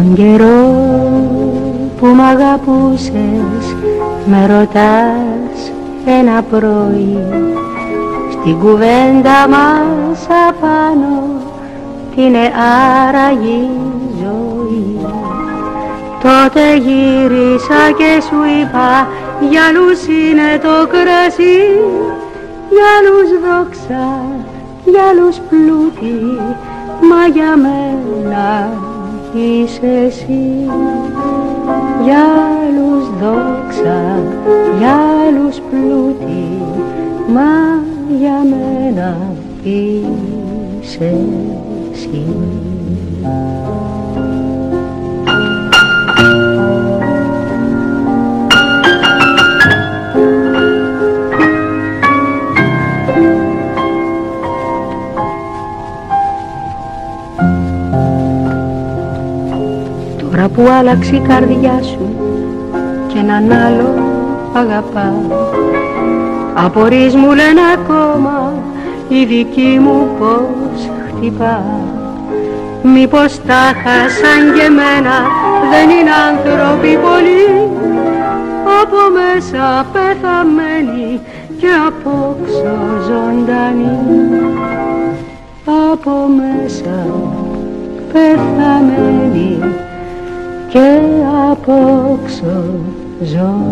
Τον καιρό που μ' αγαπούσες με ρωτάς ένα πρωί. Στην κουβέντα μας απάνω τι είναι άραγη ζωή. Τότε γύρισα και σου είπα για άλλους είναι το κρασί για άλλους δόξα για άλλους πλούτη μα για μένα είσαι εσύ για άλλους δόξα, για άλλους πλούτη μα για μένα είσαι εσύ Τώρα που άλλαξε η καρδιά σου και έναν άλλο αγαπά. Απορείς μου λένε ακόμα η δική μου πως χτυπά. Μήπως τα χάσαν και εμένα δεν είναι άνθρωποι πολλοί. Από μέσα πεθαμένοι και απόξω ζωντανοί. Από μέσα πεθαμένοι και απόξω ζωντανή.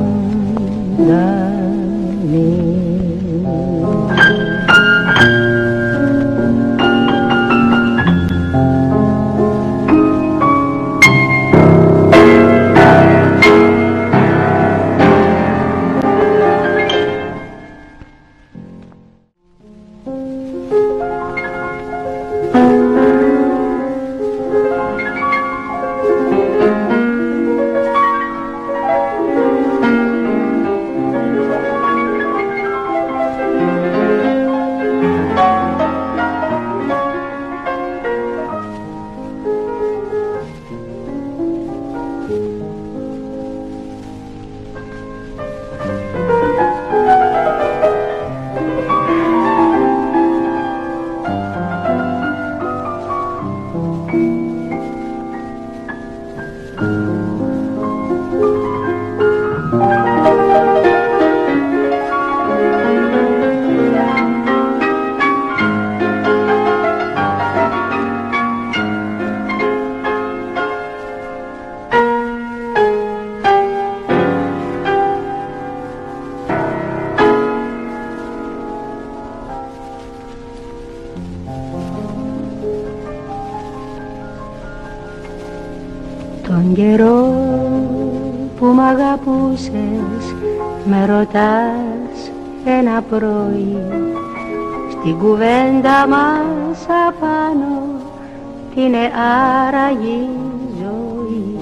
Τον καιρό που μ' αγαπούσες με ρωτάς ένα πρωί. Στην κουβέντα μας απάνω τι είναι άραγη ζωή.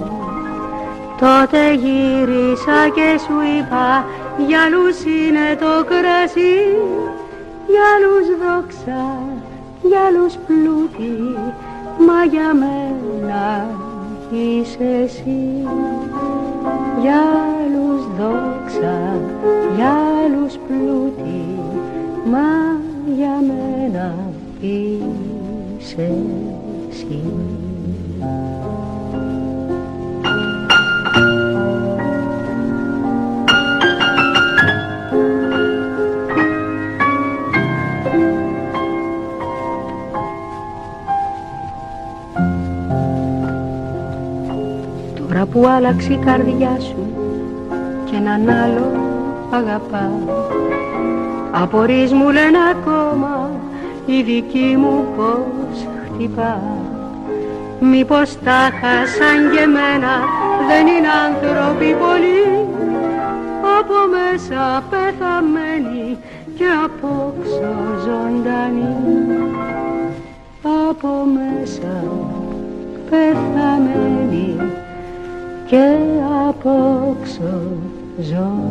Τότε γύρισα και σου είπα για άλλους είναι το κρασί για άλλους δόξα για άλλους πλούτη μα για μένα είσαι εσύ για άλλους δόξα, για άλλους πλούτη μα για μένα είσαι εσύ Τώρα που άλλαξε η καρδιά σου και έναν άλλο αγαπάς. Απορείς μου λένε ακόμα η δική μου πως χτυπάς. Μήπως τα χάσαν και εμένα δεν είναι άνθρωποι πολλοί. Από μέσα πεθαμένοι και απόξω ζωντανοί. Από μέσα πεθαμένοι και απόξω ζωντανή.